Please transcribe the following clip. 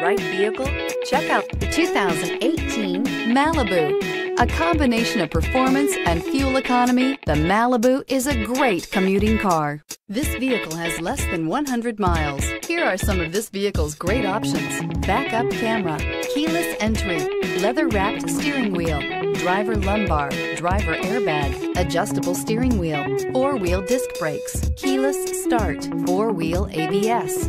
Right vehicle? Check out the 2018 Malibu. A combination of performance and fuel economy, the Malibu is a great commuting car. This vehicle has less than 100 miles. Here are some of this vehicle's great options. Backup camera, keyless entry, leather-wrapped steering wheel, driver lumbar, driver airbag, adjustable steering wheel, four-wheel disc brakes, keyless start, four-wheel ABS,